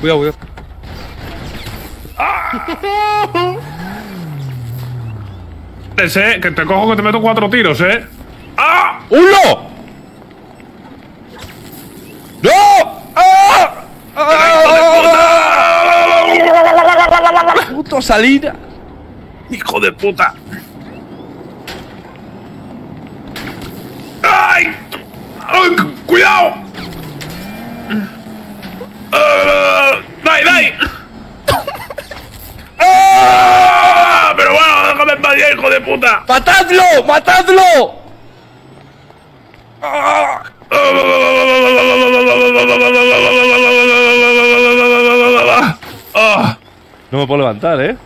Cuidado, cuidado. eh, que te cojo que te meto cuatro tiros, eh. ¡Ah! ¡Uno! ¡No! ¡Ah! ¡Ah! ¡Puto salida! ¡Hijo de puta! ¡Ay! ¡Ay! ¡Cuidado! ¡Ah! ¡Dai, dai! ¡Ah! Pero bueno, déjame en paz ya, hijo de puta. ¡Matadlo! ¡Matadlo! Ah. No me puedo levantar, ¿eh?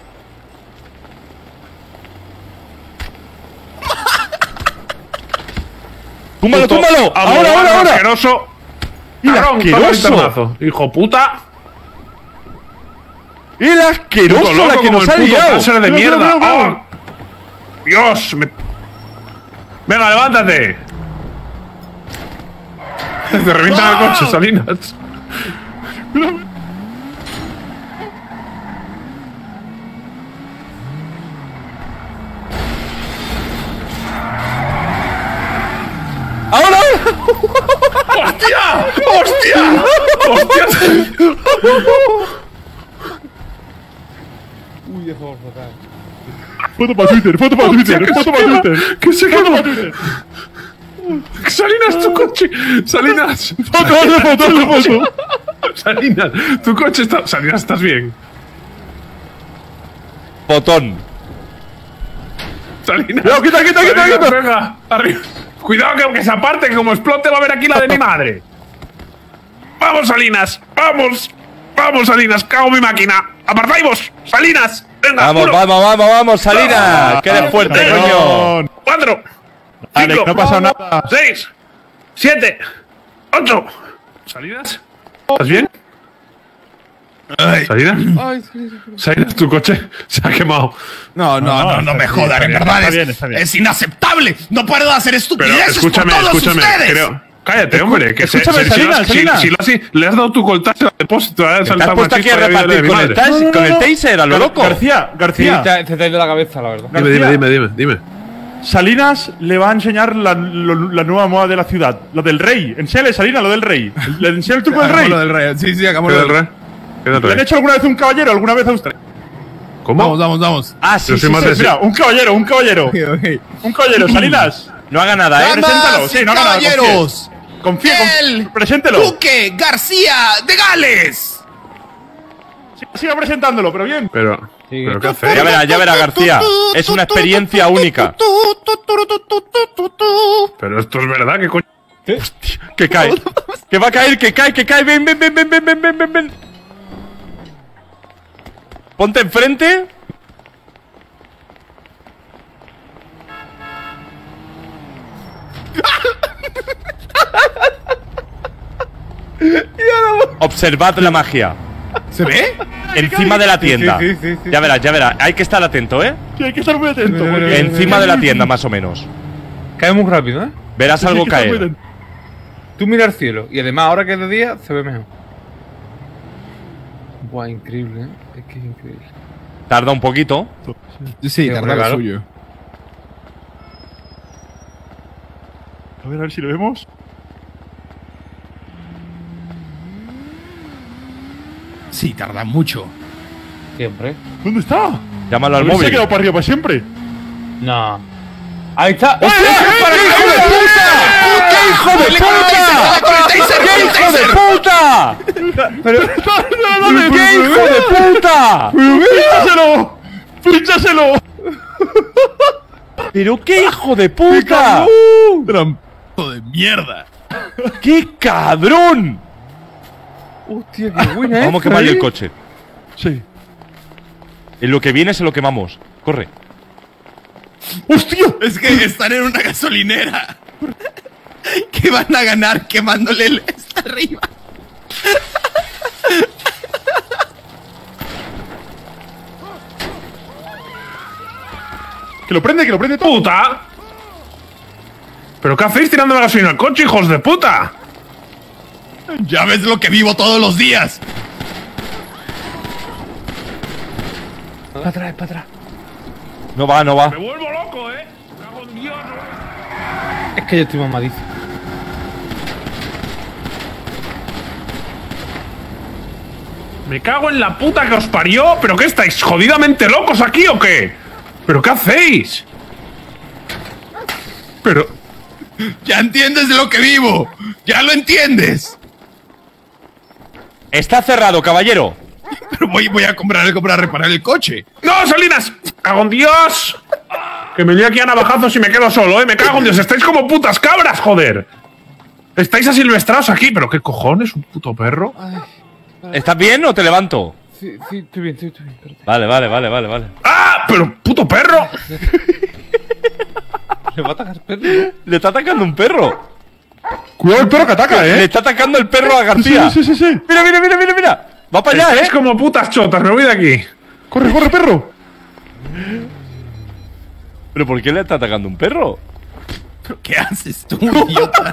¡Túmbalo, túmbalo! ¡Ahora, ahora, ahora! asqueroso! ¡El asqueroso! ¡Hijo puta! ¡El asqueroso la que nos ha liado! de mierda! mira, mira, mira. ¡Ah! ¡Dios! me- ¡Venga, levántate! Te revientan el coche, Salinas. ¡Ahora! ¡Hostia! ¡Hostia! ¡Hostia! Uy, eso fatal. Foto para Twitter, foto para Twitter, que foto se para Twitter. ¡Que se Foto para Twitter. ¡Salinas, tu coche! ¡Salinas! Foto, foto, foto. ¡Salinas! ¡Tu coche está... ¡Salinas, estás bien! Botón. ¡Salinas! No, quita, quita, quita, quita. ¡Venga! ¡Arriba! ¡Cuidado que, que se aparte, que como explote va a haber aquí la de mi madre! ¡Vamos, Salinas! ¡Vamos! ¡Vamos, Salinas! ¡Cago mi máquina! ¡Apartáis! ¡Salinas! ¡Venga! Vamos, uno, vamos, vamos, vamos, Salinas. Ah, que eres fuerte, tres, coño. ¡Cuatro! Alex, cinco, no ha pasado nada. ¡Seis! ¡Siete! ¡Ocho! ¿Salinas? ¿Estás bien? ¿Salinas? Ay, sí, sí. Salinas, tu coche se ha quemado. No, no, no, no, me jodan, en verdad está es, bien, está bien. es inaceptable. No paro de hacer Pero estupideces escúchame, por todos escúchame. ustedes. Creo, cállate, hombre. Que se- se- si, si- Salinas. si lo has- si le has dado tu coltazo al depósito, ¿eh? ¿Te has puesto aquí a repartir con el, tas- con el taser a lo loco? García, Sí, García. te, te, te ha ido la cabeza, la verdad. Dime, dime, dime, dime, dime. Salinas le va a enseñar la, lo- la nueva moda de la ciudad. Lo del rey. Enséñale, Salinas, lo del rey. ¿Le enseña el truco del rey? Lo del rey. Sí, sí, hagamos ¿Qué lo del rey? ¿Qué del ¿Le han hecho alguna vez un caballero? ¿Alguna vez a usted? ¿Cómo? Vamos, vamos, vamos. Ah, sí, sí, sí. Mira, un caballero, un caballero. Un caballero, Salinas. No haga nada, ¿eh? Preséntalo, sí, no haga nada, caballeros, Confía, el preséntelo. Duque García de Gales. Siga presentándolo, pero bien. Pero, sí. ¿pero qué hace? Ya verá, ya verá, García. Es una experiencia única. Pero esto es verdad, que coño. Hostia, que cae. que va a caer, que cae, que cae. Ven, ven, ven, ven, ven, ven, ven. Ponte enfrente. Observad la magia. ¿Se ve? Encima de la tienda. sí, sí, sí. Ya verás, ya verás. Hay que estar atento, ¿eh? Sí, hay que estar muy atento. Mira, porque- mira, Encima de la tienda, más o menos. Cae muy rápido, ¿eh? Verás algo caer. Tú mira al cielo. Y además, ahora que es de día, se ve mejor. Buah, increíble, ¿eh? Es que es increíble. Tarda un poquito. Sí, Sí, tarda claro. lo suyo. A ver, a ver si lo vemos. Sí, tarda mucho. Siempre. ¿Dónde está? Llámalo al si se ha móvil. quedado para arriba para siempre. No. Ahí está. ¡Qué hijo de puta! ¡Qué hijo de ¡Dale con el taser! ¡Dale con el puta! ¡Qué ¡Con el hijo de puta! ¡Qué hijo de puta! ¡Flínchaselo! ¡Flínchaselo! ¡Pero qué hijo de puta! Trampo de mierda. ¡Qué cabrón! Hostia, qué buena, ¿eh? Vamos a quemarle el coche. Sí. En lo que viene es en lo quemamos. Corre. ¡Hostia! Es que están en una gasolinera. ¿Qué van a ganar quemándole el hasta arriba? Que lo prende, que lo prende todo. ¡Puta! ¿Pero qué hacéis tirando la gasolina al coche, hijos de puta? Ya ves lo que vivo todos los días. Para atrás, para atrás. No va, no va. Me vuelvo loco, ¿eh? Me cago en Dios. Es que yo estoy mamadizo. Me cago en la puta que os parió. ¿Pero qué estáis jodidamente locos aquí o qué? ¿Pero qué hacéis? Pero. Ya entiendes de lo que vivo. Ya lo entiendes. Está cerrado, caballero. Pero voy, voy a comprar algo para reparar el coche. ¡No, Salinas! ¡Cago en Dios! Que me lío aquí a navajazos y me quedo solo, ¿eh? Me cago en Dios. Estáis como putas cabras, joder. Estáis asilvestrados aquí, pero ¿qué cojones? ¿Un puto perro? ¿Estás bien o te levanto? Sí, sí, estoy bien, estoy, estoy bien. espérate. Vale, vale, vale, vale, vale. ¡Ah! ¡Pero puto perro! Le va a atacar perro. Le está atacando un perro. Cuidado el perro que ataca, Le eh. está atacando el perro a García. Sí, sí, sí, sí. Mira, mira, mira, mira, mira. Va para allá, Estáis eh. como putas chotas. Me voy de aquí. Corre, corre, perro. ¿Pero por qué le está atacando un perro? ¿Pero qué haces tú, idiota?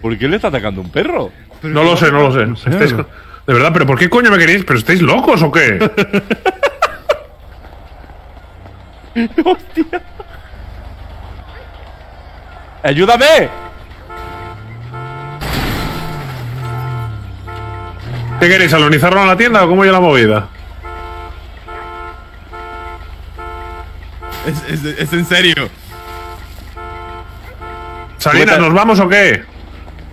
¿Por qué le está atacando un perro? No lo sé, no lo sé. Estáis co- De verdad, ¿pero por qué coño me queréis? ¿Pero estáis locos o qué? ¡Hostia! ¡Ayúdame! ¿Qué queréis? ¿Salonizarlo a la tienda o cómo yo la movida? Es, es- es en serio. Salinas. ¿nos vamos o qué?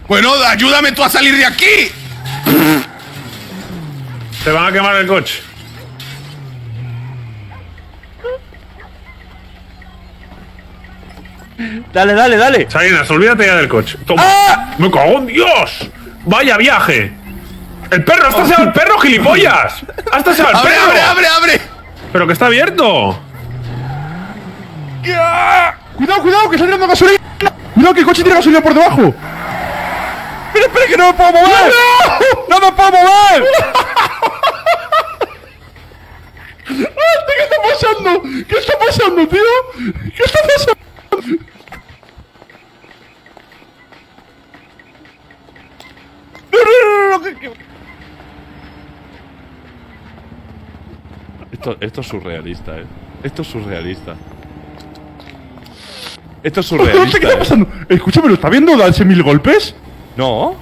Bueno, ayúdame tú a salir de aquí. Te van a quemar el coche. Dale, dale, dale. Salinas, olvídate ya del coche. Toma. ¡Ah! ¡Me cago en Dios! ¡Vaya viaje! ¡El perro! ¡Hasta se va el perro, gilipollas! ¡Hasta se va el Abre, perro! abre, abre, abre. ¡Pero que está abierto! Cuidado, cuidado, que está tirando gasolina. Cuidado, que el coche tiene gasolina por debajo. ¡Espera, espera, que no me puedo mover! ¡No me puedo mover! ¿Qué está pasando? ¿Qué está pasando, tío? ¿Qué está pasando? No, no, no, no, que- que- Esto, esto es surrealista, eh. Esto es surrealista. Esto es Hostia, ¿Qué surrealista. está eh. pasando? Escúchame, ¿lo está viendo darse mil golpes? No,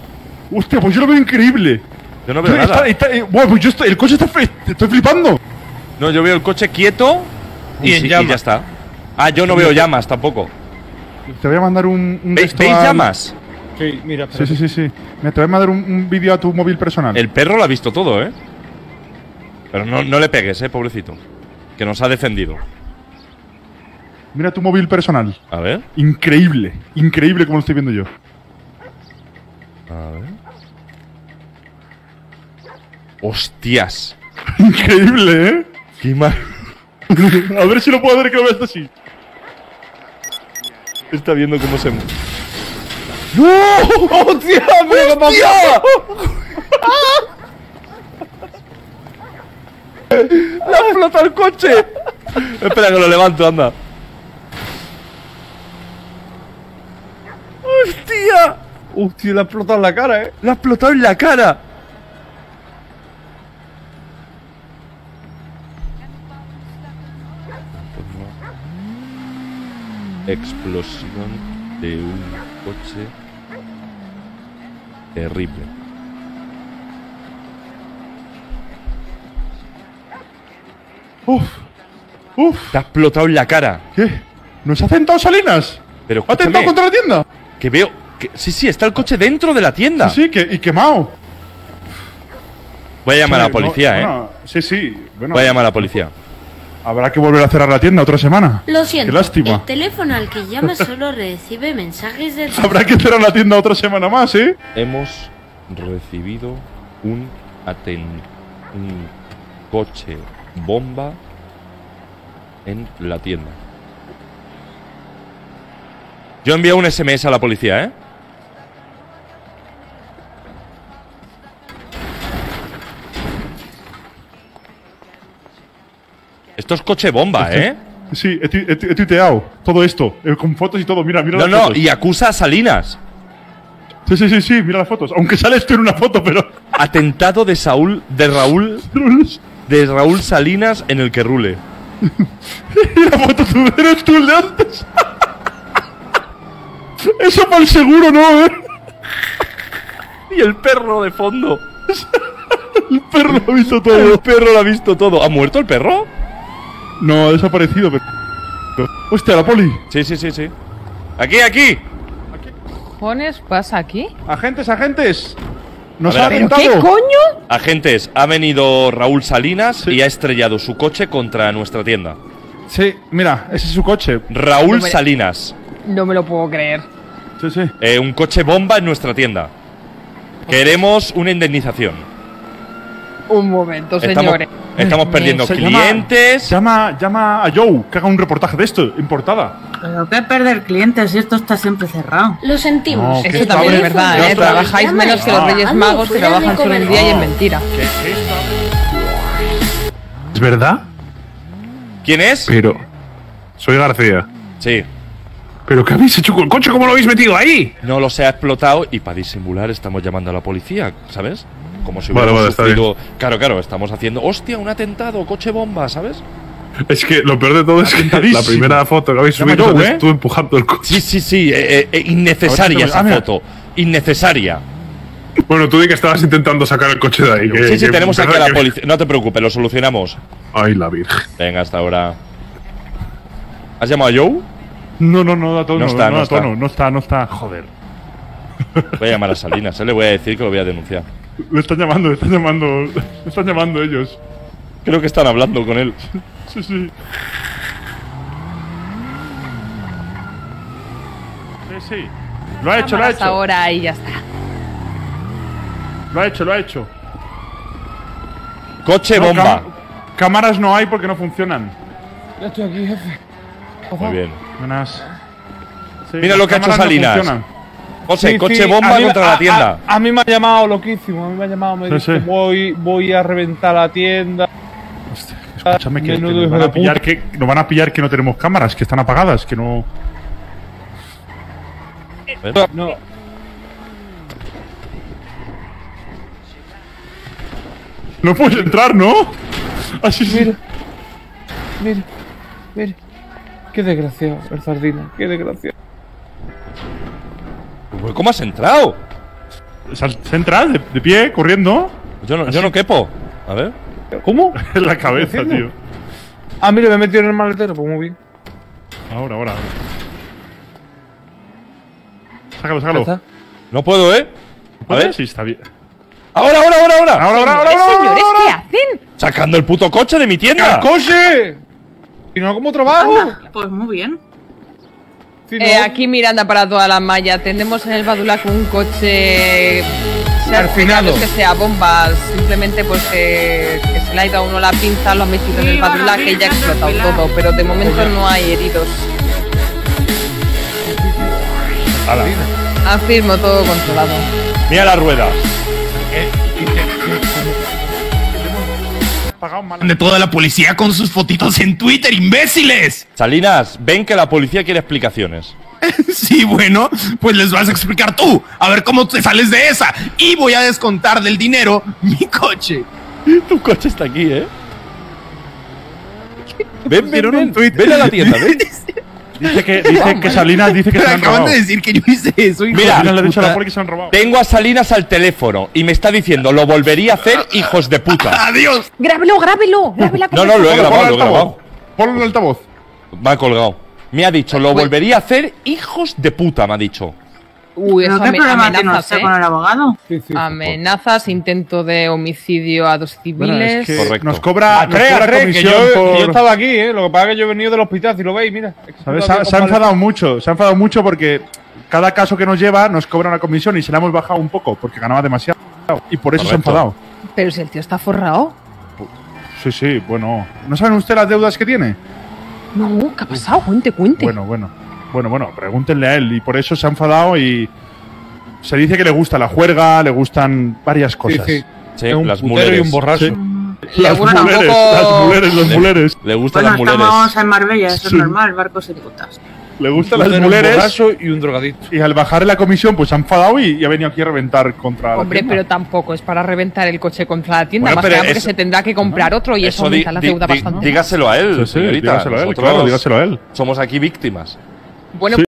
Hostia, pues yo lo veo increíble. yo no veo Está- nada. está- eh, bueno, pues yo estoy- el coche está. fli- Estoy flipando. No, yo veo el coche quieto y, Y en sí, y ya está. Ah, yo no veo llamas tampoco. Te voy a mandar un. un ¿Ve- de esto ¿Veis al- llamas? Sí, mira, Sí, sí, sí, sí. Mira, te voy a mandar un, un vídeo a tu móvil personal. El perro lo ha visto todo, ¿eh? Pero no, no le pegues, ¿eh, pobrecito? Que nos ha defendido. Mira tu móvil personal. A ver. Increíble. Increíble como lo estoy viendo yo. A ver. ¡Hostias! Increíble, ¿eh? ¡Qué mal! a ver si lo puedo hacer que lo veas así. Está viendo cómo se... ¡No! ¡Hostia! ¡Me lo ¡Le ha explotado el coche! Espera que lo levanto, anda. ¡Hostia! Hostia, le ha explotado en la cara, eh. ¡Le ha explotado en la cara! Explosión de un coche terrible. Uf. Uf. Te ha explotado en la cara. ¿Qué? ¿Nos ha sentado Salinas? Pero ¿Ha escúchame, contra la tienda? que veo... Que, sí, sí, está el coche dentro de la tienda. Sí, sí, que, y quemado. Voy a llamar a la No, policía, ¿eh? bueno, sí, sí. Bueno, Voy a llamar a la policía. Habrá que volver a cerrar la tienda otra semana. Lo siento. Qué lástima. El teléfono al que llama solo recibe mensajes de Habrá que cerrar la tienda otra semana más, ¿eh? Hemos recibido un aten... un coche bomba en la tienda. Yo envío un SMS a la policía, ¿eh? Esto es coche bomba, ¿eh? Sí, he, tu- he tu- he tuiteado todo esto, eh, con fotos y todo. Mira, mira No, las no, fotos. y acusa a Salinas. Sí, sí, sí, sí, mira las fotos. Aunque sales tú en una foto, pero. Atentado de Saúl, de Raúl, de Raúl Salinas en el que rule. Y la foto tú eres tú el de antes. Eso para el seguro no, eh. Y el perro de fondo. El perro lo ha visto El todo. perro lo ha visto todo. ¿Ha muerto el perro? No, ha desaparecido, pero. Hostia, la poli. Sí, sí, sí, sí. Aquí, aquí. cojones pasa aquí? Agentes, agentes. Nos A ha ver, ¿Pero qué coño? Agentes, ha venido Raúl Salinas y ha estrellado su coche contra nuestra tienda. Sí, mira, ese es su coche. Raúl No me- Salinas. No me lo puedo creer. Sí, sí. Eh, un coche bomba en nuestra tienda. Queremos una indemnización. Un momento, señores. estamos perdiendo Se llama- clientes. Llama, llama a Joe, que haga un reportaje de esto, en portada. Pero qué perder clientes si esto está siempre cerrado. Lo sentimos. No, Eso también es verdad, ¿eh? Trabajáis menos que los Reyes Magos que trabajan solo un día y es cobertura. mentira. ¿Es verdad? ¿Quién es? Pero. Soy García. Sí. ¿Pero qué habéis hecho con el coche? ¿Cómo lo habéis metido ahí? No lo se ha explotado y para disimular estamos llamando a la policía, ¿sabes? Como si Vale, hubiéramos vale, sufrido. Claro, claro, estamos haciendo. ¡Hostia, un atentado! ¡Coche bomba! ¿Sabes? Es que lo peor de todo es que la primera foto que habéis subido ¿eh? tú empujando el coche. Sí, sí, sí. eh, eh, innecesaria A ver si te- esa ah, foto. Innecesaria. Bueno, tú di que estabas intentando sacar el coche de ahí. que- Sí, sí, que- tenemos aquí a la que- policía. No te preocupes, lo solucionamos. Ay, la virgen. Venga, hasta ahora. ¿Has llamado a Joe? No, no, no da tono. No No, está, no da está. tono. No está, no está. Joder. Voy a llamar a Salinas, ¿eh? le voy a decir que lo voy a denunciar. Le están llamando, le están llamando. Le están llamando ellos. Creo que están hablando con él. Sí, sí. Sí, sí. Lo ha hecho, lo ha hecho. ahora y ya está. Lo ha hecho, lo ha hecho. Coche No, bomba. cámaras no hay porque no funcionan. Ya estoy aquí, jefe. Muy bien. Buenas. Sí, Mira lo que ha hecho no Salinas. José, Sí, coche sí, bomba mí- contra a- la tienda. A, a mí me ha llamado loquísimo. A mí me ha llamado. Me Sí, dice, sí. voy, voy a reventar la tienda. Escúchame que, que nos, van a pillar que nos van a pillar que no tenemos cámaras, que están apagadas, que no. No. No puedes entrar, ¿no? Así sí. Mira. Mira. Mira. Qué desgraciado, el sardina. Qué desgraciado. Pues, ¿Cómo has entrado? Entra de, de pie, corriendo. Yo no, yo no quepo. A ver. ¿Cómo? En la cabeza, tío. Ah, mira, me he metido en el maletero. Pues muy bien. Ahora, ahora. Sácalo, sácalo. No puedo, ¿eh? A ver. Sí, está bien. Ahora, ahora, ahora, ahora. Ahora, ahora, ahora, ¿Qué ahora, señores ahora. qué hacen? Sacando el puto coche de mi tienda. ¡El coche! ¿Y no como trabajo? Anda, pues muy bien. Si no- Eh, aquí Miranda para toda la malla. Tenemos en el Badulac un coche. sea Refinado. que sea bombas, simplemente pues que, que se le ha ido a uno la pinza, lo han metido en el Badulac y ya ha explotado todo, pero de momento no hay heridos. Ala. Afirmo todo controlado. Mira la rueda. De toda la policía con sus fotitos en Twitter, imbéciles. Salinas, ven que la policía quiere explicaciones. Sí, bueno, pues les vas a explicar tú. A ver cómo te sales de esa. Y voy a descontar del dinero mi coche. Tu coche está aquí, ¿eh? Ven, ven, ven. Ven a la tienda, ven. Dice que, dice que Salinas dice que se lo han acaban robado. de decir que yo hice eso. hijo Mira, de Salinas le ha dicho a la puta. poli que se lo han robado. Tengo a Salinas al teléfono y me está diciendo, lo volvería a hacer, hijos de puta. Adiós. Grábelo, grábelo, grabe la No, no, lo he grabado, lo he Ponlo en altavoz. grabado. Ponlo en altavoz. Me ha colgado. Me ha dicho, lo volvería a hacer, hijos de puta, me ha dicho. Uy, eso ¿Pero qué problema tiene amenazas, usted ¿eh? con el abogado? Sí, sí, sí. Amenazas, intento de homicidio a dos Bueno, civiles. es que Correcto. nos cobra, nos que yo, por... que yo estaba aquí, ¿eh? Lo que pasa es que yo he venido del hospital, si lo veis, mira. ¿Sabes? Se, se ha enfadado mucho, se ha enfadado mucho porque cada caso que nos lleva nos cobra una comisión y se la hemos bajado un poco porque ganaba demasiado. Y por eso se ha enfadado. Pero si el tío está forrado. Sí, sí, bueno. ¿No saben usted las deudas que tiene? No, ¿qué ha pasado? Cuente, cuente. Bueno, bueno. Bueno, bueno, pregúntenle a él. Y por eso se ha enfadado y se dice que le gusta la juerga, le gustan varias cosas. Sí, sí. Sí, es un las muleres. y un borracho. Sí. Le Las muleres, poco- las muleres, Le- muleres. Le gustan Bueno, las muleres. estamos en Marbella, eso Sí. es normal, barcos y putas. Le gustan las era un borracho y un drogadicto. Y al bajar la comisión, pues se ha enfadado y, y ha venido aquí a reventar contra la Hombre, tienda. pero tampoco es para reventar el coche contra la tienda, Bueno, más pero que es- se tendrá que comprar otro y eso, di- aumenta la deuda bastante. dígaselo a él, Sí, sí, señorita. dígaselo a él, claro, dígaselo a él. Somos aquí víctimas. Bueno, Sí.